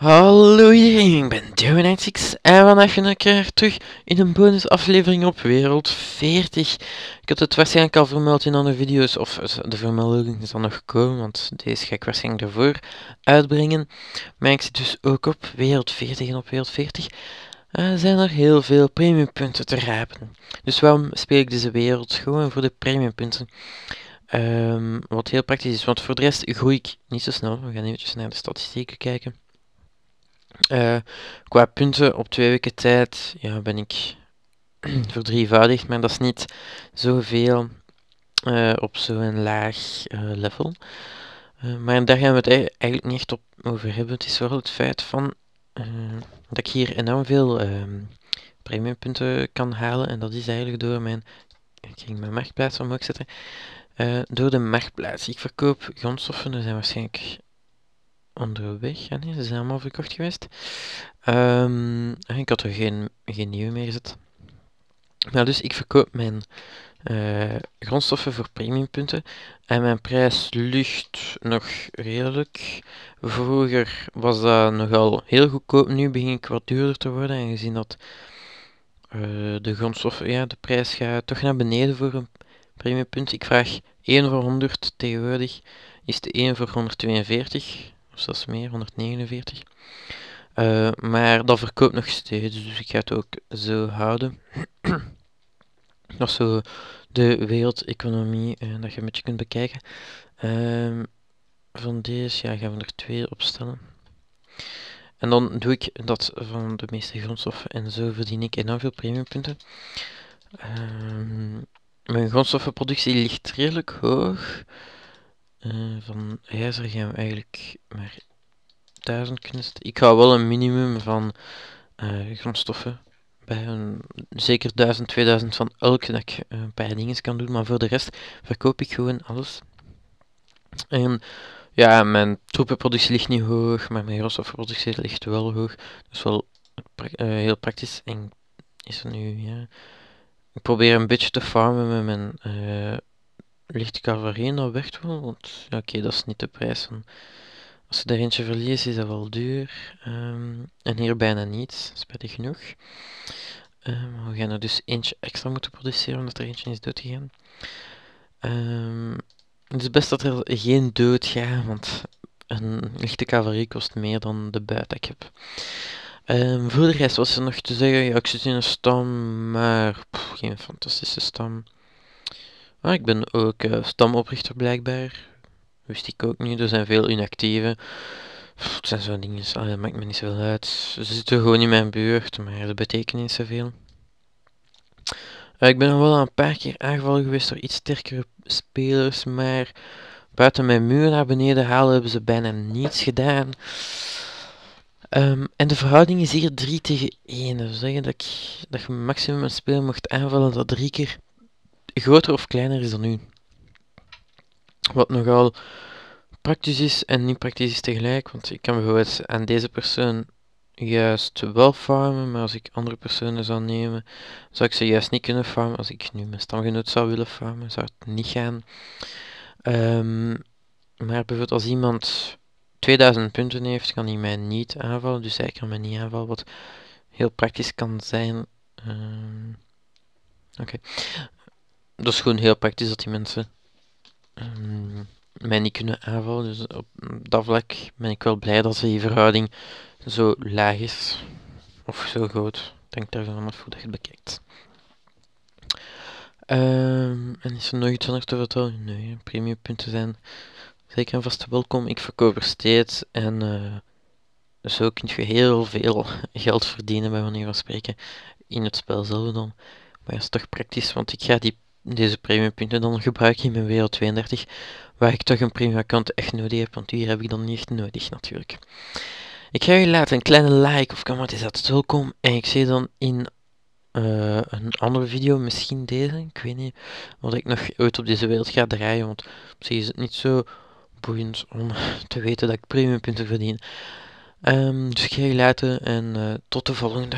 Hallo iedereen, ik ben Joe96 en vandaag ben ik er terug in een bonusaflevering op Wereld 40. Ik had het waarschijnlijk al vermeld in andere video's, of de vermelding is dan nog gekomen, want deze ga ik waarschijnlijk ervoor uitbrengen. Maar ik zit dus ook op Wereld 40 en op Wereld 40 uh, zijn er heel veel premiumpunten te rapen. Dus waarom speel ik deze wereld? Gewoon voor de premiumpunten. Um, wat heel praktisch is, want voor de rest groei ik niet zo snel. We gaan even naar de statistieken kijken. Uh, qua punten op twee weken tijd ja, ben ik verdrievoudigd, maar dat is niet zoveel uh, op zo'n laag uh, level. maar daar gaan we het eigenlijk niet echt op over hebben. Het is wel het feit van, dat ik hier enorm veel premiumpunten kan halen. En dat is eigenlijk door mijn, ik ging mijn marktplaats omhoog zetten, door de marktplaats. Ik verkoop grondstoffen, er zijn waarschijnlijk onderweg. Ja, nee, ze zijn allemaal verkocht geweest. Um, ik had er geen, geen nieuwe meer gezet. Maar dus ik verkoop mijn uh, grondstoffen voor premiumpunten. En mijn prijs ligt nog redelijk. Vroeger was dat nogal heel goedkoop. Nu begin ik wat duurder te worden. En gezien dat uh, de grondstoffen, ja, de prijs gaat toch naar beneden voor een premiumpunt. Ik vraag 1 voor 100 tegenwoordig. Is de 1 voor 142 of zelfs meer, 149. Uh, eh, maar dat verkoopt nog steeds, dus ik ga het ook zo houden. dat is zo de wereldeconomie uh, dat je een beetje kunt bekijken. Uh, van deze ja, gaan we er twee opstellen. En dan doe ik dat van de meeste grondstoffen en zo verdien ik enorm veel premiumpunten. Ehm, mijn grondstoffenproductie ligt redelijk hoog. Uh, van ijzer gaan we eigenlijk maar 1000 kunnen Ik ga wel een minimum van uh, grondstoffen bij een, zeker 1000, 2000 van elk dat ik een paar dingen kan doen, maar voor de rest verkoop ik gewoon alles. En ja, mijn troepenproductie ligt niet hoog, maar mijn grondstoffenproductie ligt wel hoog. Dus wel heel praktisch. En is er nu, ja. Ik probeer een beetje te farmen met mijn lichte cavalerie, dat werkt wel. Want ja, oké, dat is niet de prijs van als je er eentje verliest, is dat wel duur. Um, en hier bijna niet, spijtig genoeg. Um, we gaan er dus eentje extra moeten produceren, omdat er eentje is doodgegaan. Um, het is best dat er geen dood gaat, want een lichte cavalerie kost meer dan de buit ik heb. Um, voor de rest was er nog te zeggen, ja, ik zit in een stam, maar geen fantastische stam. Maar ik ben ook uh, stamoprichter blijkbaar. Wist ik ook niet. Er zijn veel inactieve. Het zijn zo'n dingen, dat maakt me niet zoveel uit. Ze zitten gewoon in mijn buurt, maar dat betekent niet zoveel. Uh, ik ben al wel een paar keer aangevallen geweest door iets sterkere spelers, maar buiten mijn muur naar beneden halen hebben ze bijna niets gedaan. Um, en de verhouding is hier 3 tegen 1. Dat wil zeggen dat, ik, dat je maximum een speler mocht aanvallen dat drie keer groter of kleiner is dan u. Wat nogal praktisch is en niet praktisch is tegelijk. Want ik kan bijvoorbeeld aan deze persoon juist wel farmen, maar als ik andere personen zou nemen, zou ik ze juist niet kunnen farmen. Als ik nu mijn stamgenoot zou willen farmen, zou het niet gaan. Um, maar bijvoorbeeld als iemand 2000 punten heeft, kan hij mij niet aanvallen, dus hij kan mij niet aanvallen, wat heel praktisch kan zijn. Um, Oké. Dat is gewoon heel praktisch dat die mensen um, mij niet kunnen aanvallen. Dus op dat vlak ben ik wel blij dat die verhouding zo laag is. Of zo groot. Denk daar vanaf hoe dat je het bekijkt. Um, en is er nog iets anders te vertellen? Nee, premiumpunten zijn zeker en vast welkom. Ik verkoop er steeds en uh, zo kun je heel veel geld verdienen bij manier van spreken in het spel zelf dan. Maar dat is toch praktisch, want ik ga die deze premiumpunten dan gebruik ik in mijn wereld 32, waar ik toch een premium account echt nodig heb, want hier heb ik dan niet echt nodig natuurlijk. Ik ga je laten een kleine like of dat welkom en ik zie dan in uh, een andere video, misschien deze, ik weet niet wat ik nog ooit op deze wereld ga draaien, want zich is het niet zo boeiend om te weten dat ik premiumpunten verdien. Um, dus ik ga je laten en uh, tot de volgende.